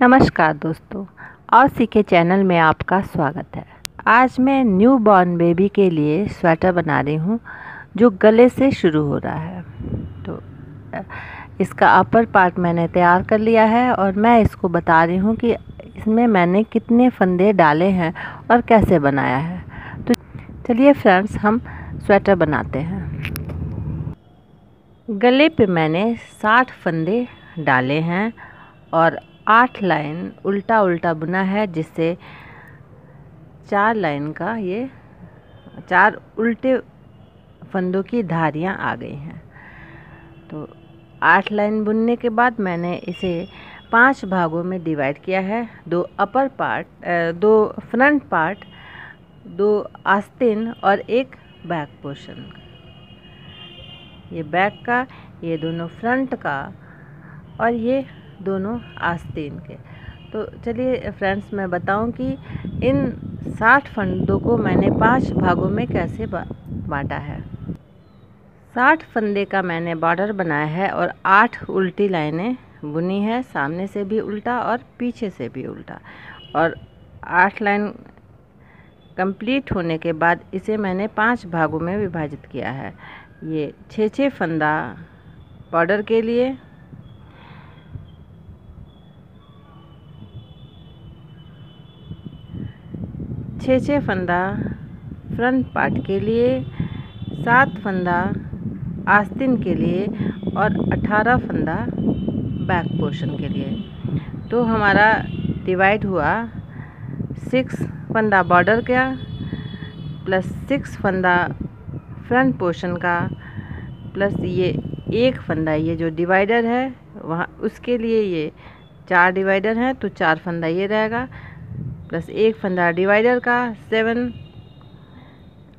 नमस्कार दोस्तों, और सीखे चैनल में आपका स्वागत है। आज मैं न्यू बॉर्न बेबी के लिए स्वेटर बना रही हूँ, जो गले से शुरू हो रहा है। तो इसका अपर पार्ट मैंने तैयार कर लिया है और मैं इसको बता रही हूँ कि इसमें मैंने कितने फंदे डाले हैं और कैसे बनाया है। तो चलिए फ्रेंड्स हम स्वेटर बनाते हैं। गले पे मैंने साठ फंदे डाले हैं और आठ लाइन उल्टा उल्टा बुना है, जिससे चार लाइन का ये, चार उल्टे फंदों की धारियाँ आ गई हैं। तो आठ लाइन बुनने के बाद मैंने इसे पाँच भागों में डिवाइड किया है। दो अपर पार्ट दो फ्रंट पार्ट, दो आस्तीन और एक बैक पोर्शन। ये बैक का, ये दोनों फ्रंट का और ये दोनों आस्तीन के। तो चलिए फ्रेंड्स मैं बताऊँ कि इन साठ फंदों को मैंने पाँच भागों में कैसे बांटा है। साठ फंदे का मैंने बॉर्डर बनाया है और आठ उल्टी लाइनें बुनी है, सामने से भी उल्टा और पीछे से भी उल्टा। और आठ लाइन कंप्लीट होने के बाद इसे मैंने पाँच भागों में विभाजित किया है। ये छः छः फंदा बॉर्डर के लिए छः छः फंदा फ्रंट पार्ट के लिए, सात फंदा आस्तीन के लिए और अठारह फंदा बैक पोर्शन के लिए। तो हमारा डिवाइड हुआ सिक्स फंदा बॉर्डर का प्लस सिक्स फंदा फ्रंट पोर्शन का प्लस ये एक फंदा, ये जो डिवाइडर है, वहाँ उसके लिए ये चार डिवाइडर हैं तो चार फंदा ये रहेगा। प्लस एक फंदा डिवाइडर का, सेवन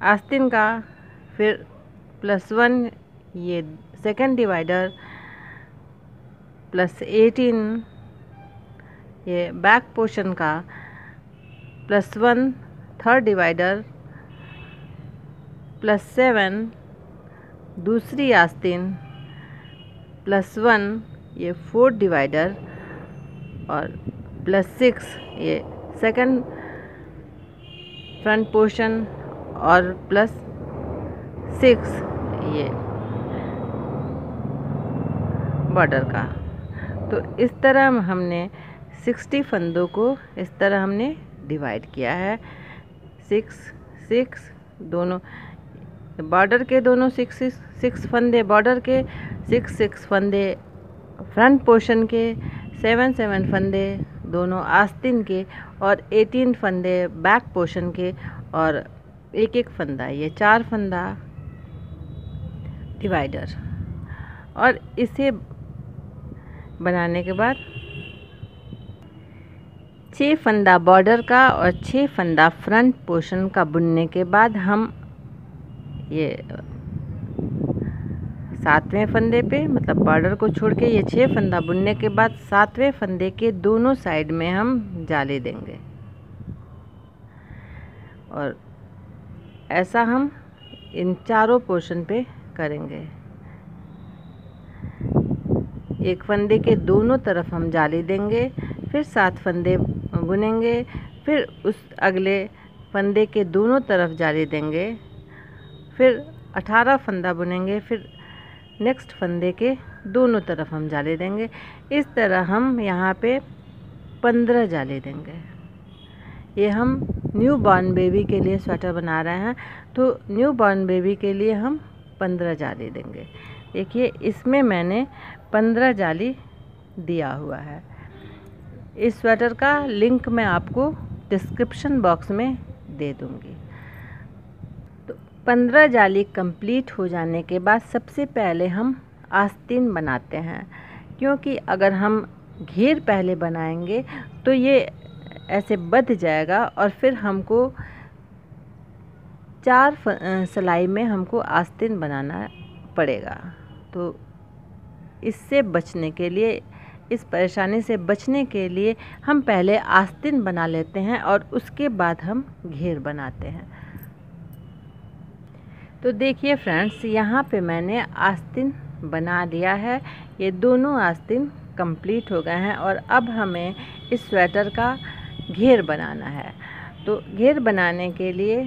आस्तीन का, फिर प्लस वन ये सेकंड डिवाइडर, प्लस एटीन ये बैक पोर्शन का, plus one third divider, plus seven दूसरी आस्तीन, प्लस वन ये फोर्थ डिवाइडर और प्लस सिक्स ये सेकंड फ्रंट पोर्शन और प्लस सिक्स ये बॉर्डर का। तो इस तरह हमने सिक्सटी फंदों को इस तरह हमने डिवाइड किया है। सिक्स सिक्स, दोनों बॉर्डर के दोनों सिक्स सिक्स फंदे बॉर्डर के, सिक्स सिक्स फंदे फ्रंट पोर्शन के, सेवन सेवन फंदे दोनों आस्तीन के और 18 फंदे बैक पोर्शन के और एक एक फंदा, ये चार फंदा डिवाइडर और इसे बनाने के बाद छः फंदा बॉर्डर का और छः फंदा फ्रंट पोर्शन का बुनने के बाद हम ये सातवें फंदे पे मतलब बॉर्डर को छोड़ के ये छः फंदा बुनने के बाद सातवें फंदे के दोनों साइड में हम जाले देंगे। और ऐसा हम इन चारों पोर्शन पे करेंगे। एक फंदे के दोनों तरफ़ हम जाली देंगे, फिर सात फंदे बुनेंगे, फिर उस अगले फंदे के दोनों तरफ़ जाली देंगे, फिर अठारह फंदा बुनेंगे, फिर नेक्स्ट फंदे के दोनों तरफ़ हम जाले देंगे। इस तरह हम यहाँ पे पंद्रह जाले देंगे। ये हम न्यू बॉर्न बेबी के लिए स्वेटर बना रहे हैं। तो न्यू बॉर्न बेबी के लिए हम पंद्रह जाली देंगे। देखिए, इसमें मैंने पंद्रह जाली दिया हुआ है। इस स्वेटर का लिंक मैं आपको डिस्क्रिप्शन बॉक्स में दे दूँगी। पंद्रह जाली कंप्लीट हो जाने के बाद सबसे पहले हम आस्तीन बनाते हैं। क्योंकि अगर हम घेर पहले बनाएँगे तो ये ऐसे बध जाएगा और फिर हमको चार सिलाई में हमको आस्तीन बनाना पड़ेगा। तो इससे बचने के लिए, इस परेशानी से बचने के लिए हम पहले आस्तीन बना लेते हैं और उसके बाद हम घेर बनाते हैं। तो देखिए फ्रेंड्स, यहाँ पे मैंने आस्तीन बना दिया है। ये दोनों आस्तीन कंप्लीट हो गए हैं और अब हमें इस स्वेटर का घेर बनाना है। तो घेर बनाने के लिए,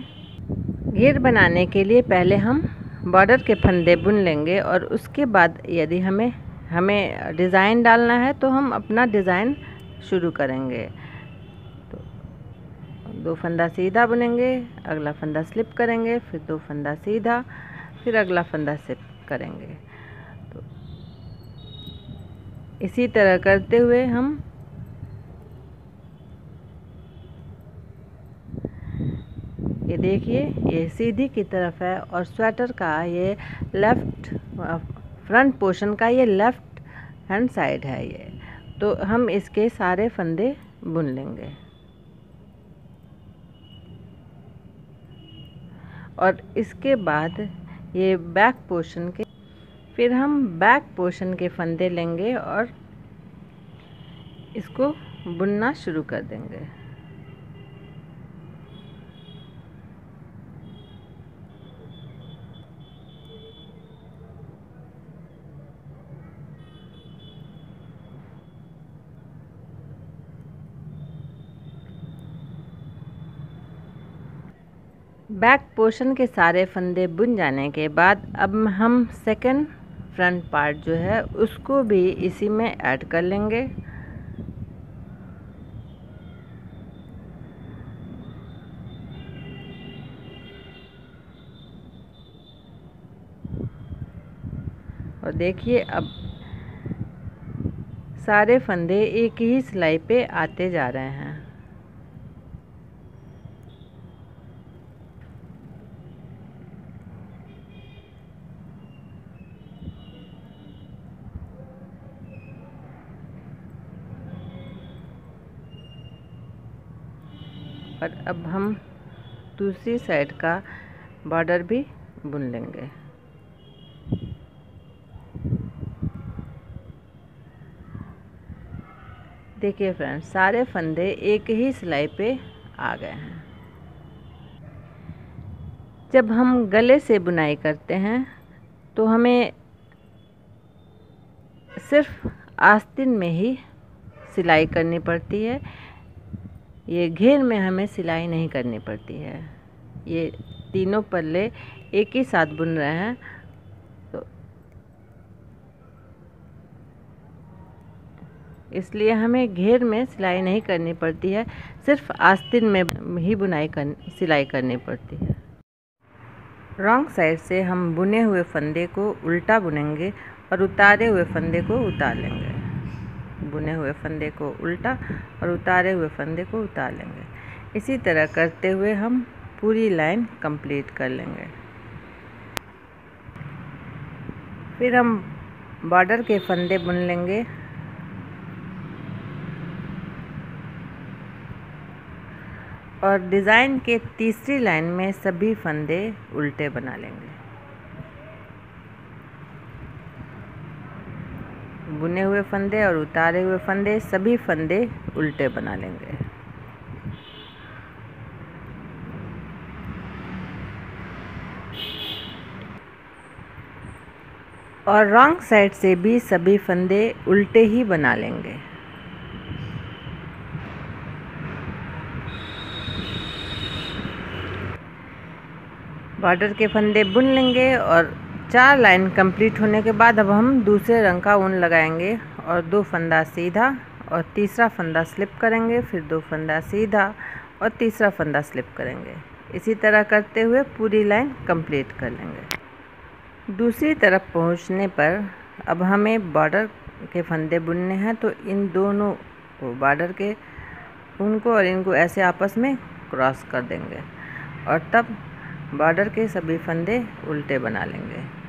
घेर बनाने के लिए पहले हम बॉर्डर के फंदे बुन लेंगे और उसके बाद यदि हमें हमें डिज़ाइन डालना है तो हम अपना डिज़ाइन शुरू करेंगे। दो फंदा सीधा बुनेंगे, अगला फंदा स्लिप करेंगे, फिर दो फंदा सीधा, फिर अगला फंदा स्लिप करेंगे। तो इसी तरह करते हुए हम ये देखिए, ये सीधी की तरफ़ है और स्वेटर का ये लेफ़्ट, फ्रंट पोर्शन का ये लेफ़्ट हैंड साइड है ये। तो हम इसके सारे फंदे बुन लेंगे। और इसके बाद ये बैक पोर्शन के, फिर हम बैक पोर्शन के फंदे लेंगे और इसको बुनना शुरू कर देंगे। बैक पोर्शन के सारे फंदे बुन जाने के बाद अब हम सेकंड फ्रंट पार्ट जो है, उसको भी इसी में ऐड कर लेंगे। और देखिए, अब सारे फंदे एक ही सिलाई पे आते जा रहे हैं और अब हम दूसरी साइड का बॉर्डर भी बुन लेंगे। देखिए फ्रेंड्स सारे फंदे एक ही सिलाई पे आ गए हैं। जब हम गले से बुनाई करते हैं तो हमें सिर्फ़ आस्तीन में ही सिलाई करनी पड़ती है। ये घेर में हमें सिलाई नहीं करनी पड़ती है। ये तीनों पल्ले एक ही साथ बुन रहे हैं। तो इसलिए हमें घेर में सिलाई नहीं करनी पड़ती है, सिर्फ़ आस्तीन में ही बुनाई कर, सिलाई करनी पड़ती है। रॉन्ग साइड से हम बुने हुए फंदे को उल्टा बुनेंगे और उतारे हुए फंदे को उतार लेंगे। बुने हुए फंदे को उल्टा और उतारे हुए फंदे को उतार लेंगे। इसी तरह करते हुए हम पूरी लाइन कंप्लीट कर लेंगे। फिर हम बॉर्डर के फंदे बुन लेंगे। और डिज़ाइन के तीसरी लाइन में सभी फंदे उल्टे बना लेंगे। बुने हुए फंदे और उतारे हुए फंदे, सभी फंदे उल्टे बना लेंगे। और रॉन्ग साइड से भी सभी फंदे उल्टे ही बना लेंगे। बॉर्डर के फंदे बुन लेंगे और चार लाइन कंप्लीट होने के बाद अब हम दूसरे रंग का ऊन लगाएँगे और दो फंदा सीधा और तीसरा फंदा स्लिप करेंगे, फिर दो फंदा सीधा और तीसरा फंदा स्लिप करेंगे। इसी तरह करते हुए पूरी लाइन कंप्लीट कर लेंगे। दूसरी तरफ़ पहुँचने पर अब हमें बॉर्डर के फंदे बुनने हैं तो इन दोनों को बॉर्डर के उनको और इनको ऐसे आपस में क्रॉस कर देंगे और तब बॉर्डर के सभी फंदे उल्टे बना लेंगे।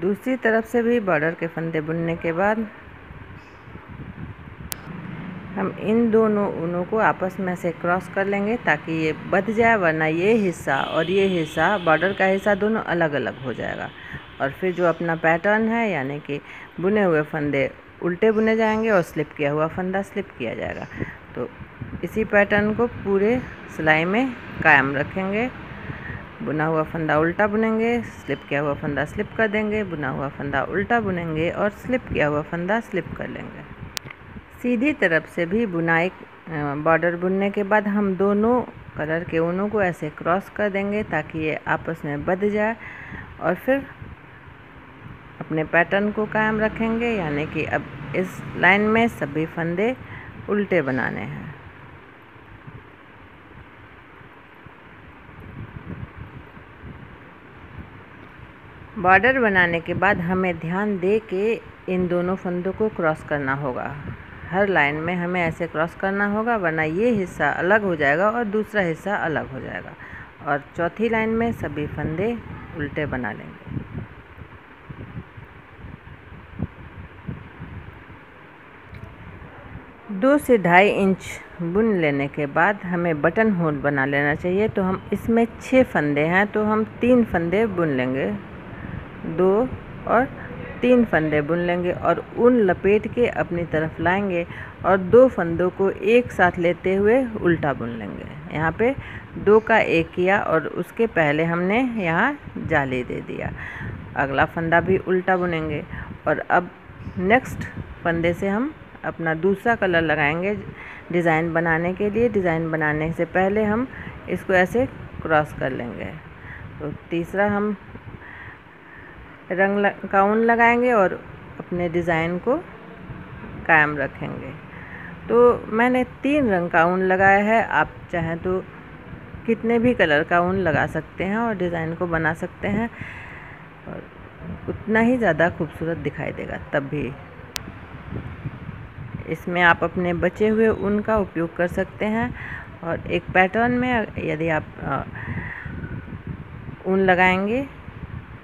दूसरी तरफ़ से भी बॉर्डर के फंदे बुनने के बाद हम इन दोनों ऊनों को आपस में से क्रॉस कर लेंगे ताकि ये बध जाए, वरना ये हिस्सा और ये हिस्सा बॉर्डर का हिस्सा दोनों अलग अलग हो जाएगा। और फिर जो अपना पैटर्न है, यानी कि बुने हुए फंदे उल्टे बुने जाएँगे और स्लिप किया हुआ फंदा स्लिप किया जाएगा। तो इसी पैटर्न को पूरे सिलाई में कायम रखेंगे। बुना हुआ फंदा उल्टा बुनेंगे, स्लिप किया हुआ फंदा स्लिप कर देंगे, बुना हुआ फंदा उल्टा बुनेंगे और स्लिप किया हुआ फंदा स्लिप कर लेंगे। सीधी तरफ़ से भी बुनाई बॉर्डर बुनने के बाद हम दोनों कलर के ऊनों को ऐसे क्रॉस कर देंगे ताकि ये आपस में बध जाए और फिर अपने पैटर्न को कायम रखेंगे, यानी कि अब इस लाइन में सभी फंदे उल्टे बनाने हैं। बॉर्डर बनाने के बाद हमें ध्यान दे के इन दोनों फंदों को क्रॉस करना होगा। हर लाइन में हमें ऐसे क्रॉस करना होगा, वरना ये हिस्सा अलग हो जाएगा और दूसरा हिस्सा अलग हो जाएगा। और चौथी लाइन में सभी फंदे उल्टे बना लेंगे। दो से ढाई इंच बुन लेने के बाद हमें बटन होल बना लेना चाहिए। तो हम इसमें छः फंदे हैं तो हम तीन फंदे बुन लेंगे। दो और तीन फंदे बुन लेंगे और उन लपेट के अपनी तरफ़ लाएँगे और दो फंदों को एक साथ लेते हुए उल्टा बुन लेंगे। यहाँ पे दो का एक किया और उसके पहले हमने यहाँ जाली दे दिया। अगला फंदा भी उल्टा बुनेंगे और अब नेक्स्ट फंदे से हम अपना दूसरा कलर लगाएँगे डिज़ाइन बनाने के लिए। डिज़ाइन बनाने से पहले हम इसको ऐसे क्रॉस कर लेंगे। तो तीसरा हम रंग का ऊन लगाएँगे और अपने डिज़ाइन को कायम रखेंगे। तो मैंने तीन रंग का ऊन लगाया है, आप चाहें तो कितने भी कलर का ऊन लगा सकते हैं और डिज़ाइन को बना सकते हैं और उतना ही ज़्यादा खूबसूरत दिखाई देगा, तब भी। इसमें आप अपने बचे हुए ऊन का उपयोग कर सकते हैं और एक पैटर्न में यदि आप ऊन लगाएँगे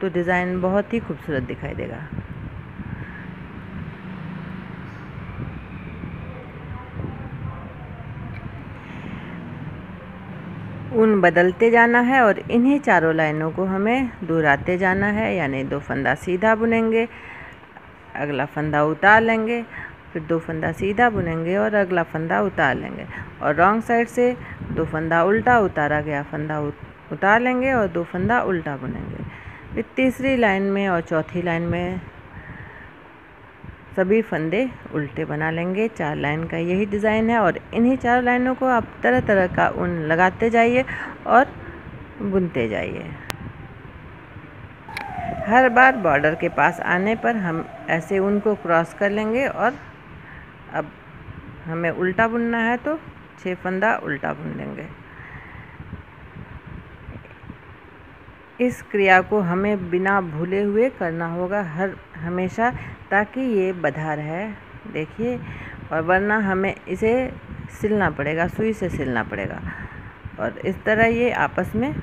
तो डिज़ाइन बहुत ही खूबसूरत दिखाई देगा। ऊन बदलते जाना है और इन्हीं चारों लाइनों को हमें दोहराते जाना है, यानी दो फंदा सीधा बुनेंगे, अगला फंदा उतार लेंगे, फिर दो फंदा सीधा बुनेंगे और अगला फंदा उतार लेंगे। और रॉन्ग साइड से दो फंदा उल्टा उतारा गया फंदा उतार लेंगे और दो फंदा उल्टा बुनेंगे। तीसरी लाइन में और चौथी लाइन में सभी फंदे उल्टे बना लेंगे। चार लाइन का यही डिज़ाइन है और इन्हीं चार लाइनों को आप तरह तरह का ऊन लगाते जाइए और बुनते जाइए। हर बार बॉर्डर के पास आने पर हम ऐसे ऊन को क्रॉस कर लेंगे और अब हमें उल्टा बुनना है तो छः फंदा उल्टा बुन लेंगे। इस क्रिया को हमें बिना भूले हुए करना होगा हर, हमेशा, ताकि ये बधा रहे। देखिए, और वरना हमें इसे सिलना पड़ेगा, सुई से सिलना पड़ेगा। और इस तरह ये आपस में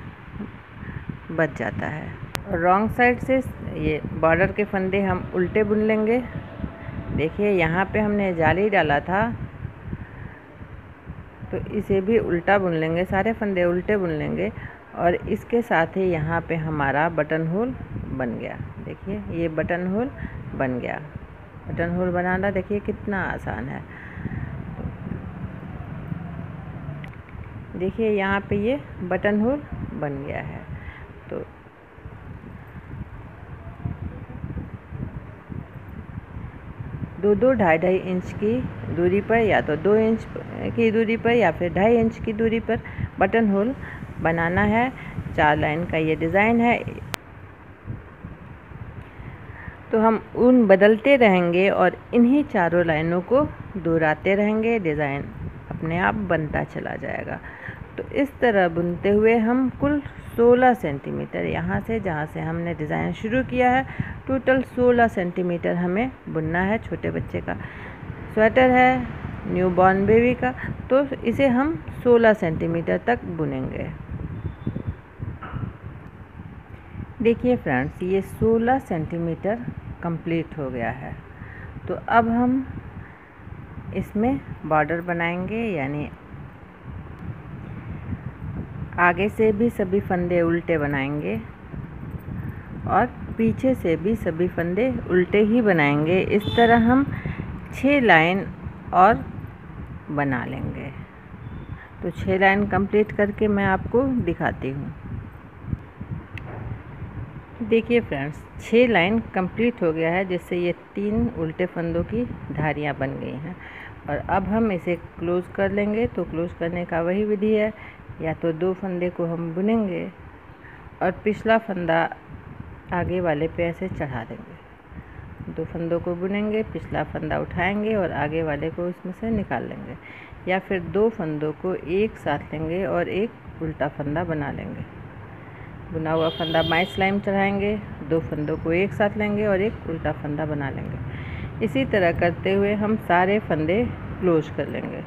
बच जाता है। और रॉन्ग साइड से ये बॉर्डर के फंदे हम उल्टे बुन लेंगे। देखिए, यहाँ पे हमने जाली डाला था। तो इसे भी उल्टा बुन लेंगे, सारे फंदे उल्टे बुन लेंगे। और इसके साथ ही यहाँ पे हमारा बटन होल बन गया। देखिए, ये बटन होल बन गया। बटन होल बनाना देखिए कितना आसान है। देखिए, यहाँ पे ये बटन होल बन गया है। तो दो दो ढाई ढाई इंच की दूरी पर या तो दो इंच की दूरी पर या फिर ढाई इंच की दूरी पर बटन होल बनाना है। चार लाइन का ये डिज़ाइन है। तो हम उन बदलते रहेंगे और इन्हीं चारों लाइनों को दोहराते रहेंगे। डिज़ाइन अपने आप बनता चला जाएगा। तो इस तरह बुनते हुए हम कुल 16 सेंटीमीटर यहाँ से, जहाँ से हमने डिज़ाइन शुरू किया है, टोटल 16 सेंटीमीटर हमें बुनना है छोटे बच्चे का। स्वेटर है, न्यू बॉर्न बेबी का तो इसे हम 16 सेंटीमीटर तक बुनेंगे। देखिए फ्रेंड्स, ये 16 सेंटीमीटर कंप्लीट हो गया है। तो अब हम इसमें बॉर्डर बनाएँगे, यानी आगे से भी सभी फंदे उल्टे बनाएँगे और पीछे से भी सभी फंदे उल्टे ही बनाएँगे। इस तरह हम छः लाइन और बना लेंगे। तो छः लाइन कंप्लीट करके मैं आपको दिखाती हूँ। देखिए फ्रेंड्स छः लाइन कंप्लीट हो गया है, जिससे ये तीन उल्टे फंदों की धारियाँ बन गई हैं। और अब हम इसे क्लोज़ कर लेंगे तो क्लोज़ करने का वही विधि है। या तो दो फंदे को हम बुनेंगे और पिछला फंदा आगे वाले पे ऐसे चढ़ा देंगे। दो फंदों को बुनेंगे, पिछला फंदा उठाएँगे और आगे वाले को इसमें से निकाल लेंगे। या फिर दो फंदों को एक साथ लेंगे और एक उल्टा फंदा बना लेंगे। बुना हुआ फंदा बाई स्लाइम चढ़ाएँगे, दो फंदों को एक साथ लेंगे और एक उल्टा फंदा बना लेंगे। इसी तरह करते हुए हम सारे फंदे क्लोज कर लेंगे।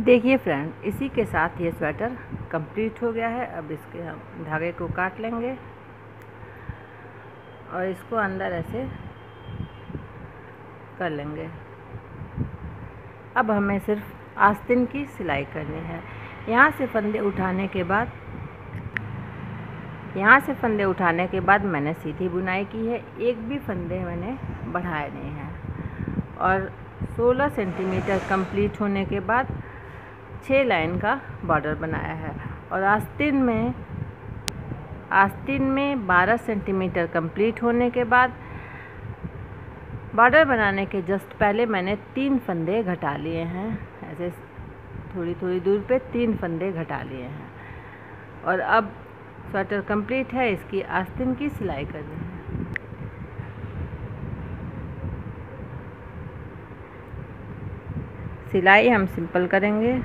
देखिए फ्रेंड इसी के साथ ये स्वेटर कंप्लीट हो गया है। अब इसके हम धागे को काट लेंगे और इसको अंदर ऐसे कर लेंगे। अब हमें सिर्फ़ आस्तीन की सिलाई करनी है। यहाँ से फंदे उठाने के बाद, यहाँ से फंदे उठाने के बाद मैंने सीधी बुनाई की है। एक भी फंदे मैंने बढ़ाए नहीं हैं। और 16 सेंटीमीटर कंप्लीट होने के बाद छः लाइन का बॉर्डर बनाया है। और आस्तीन में आस्तीन में 12 सेंटीमीटर कंप्लीट होने के बाद बॉर्डर बनाने के जस्ट पहले मैंने तीन फंदे घटा लिए हैं। ऐसे थोड़ी थोड़ी दूर पे तीन फंदे घटा लिए हैं। और अब स्वेटर कंप्लीट है, इसकी आस्तीन की सिलाई करनी है। सिलाई हम सिंपल करेंगे।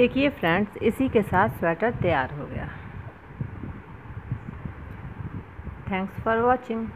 देखिए फ्रेंड्स इसी के साथ स्वेटर तैयार हो गया। Thanks for watching